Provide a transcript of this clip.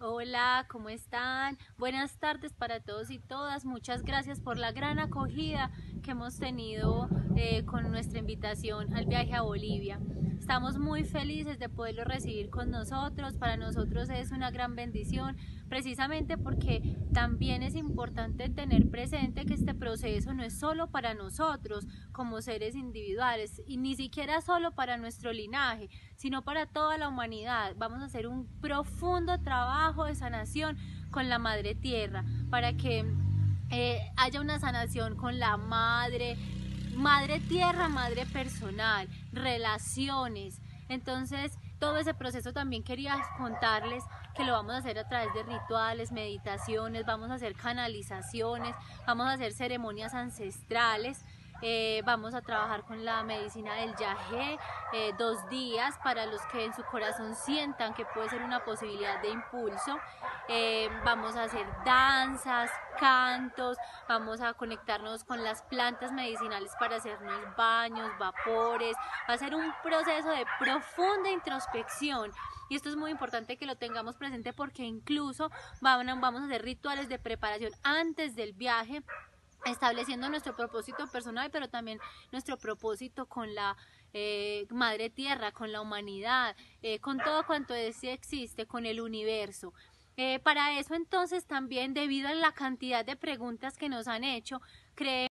Hola, ¿cómo están? Buenas tardes para todos y todas. Muchas gracias por la gran acogida que hemos tenido eh, con nuestra invitación al viaje a Bolivia. Estamos muy felices de poderlo recibir con nosotros. Para nosotros es una gran bendición, precisamente porque también es importante tener presente que este proceso no es solo para nosotros como seres individuales y ni siquiera solo para nuestro linaje, sino para toda la humanidad. Vamos a hacer un profundo trabajo de sanación con la Madre Tierra para que eh, haya una sanación con la Madre, madre tierra, madre personal, relaciones. Entonces, todo ese proceso también quería contarles que lo vamos a hacer a través de rituales, meditaciones, vamos a hacer canalizaciones, vamos a hacer ceremonias ancestrales. Eh, vamos a trabajar con la medicina del yagé eh, dos días para los que en su corazón sientan que puede ser una posibilidad de impulso. Eh, vamos a hacer danzas, cantos, vamos a conectarnos con las plantas medicinales para hacernos baños, vapores. Va a ser un proceso de profunda introspección. Y esto es muy importante que lo tengamos presente porque incluso vamos a hacer rituales de preparación antes del viaje estableciendo nuestro propósito personal, pero también nuestro propósito con la eh, madre tierra, con la humanidad, eh, con todo cuanto existe, con el universo. Eh, para eso entonces también, debido a la cantidad de preguntas que nos han hecho, creemos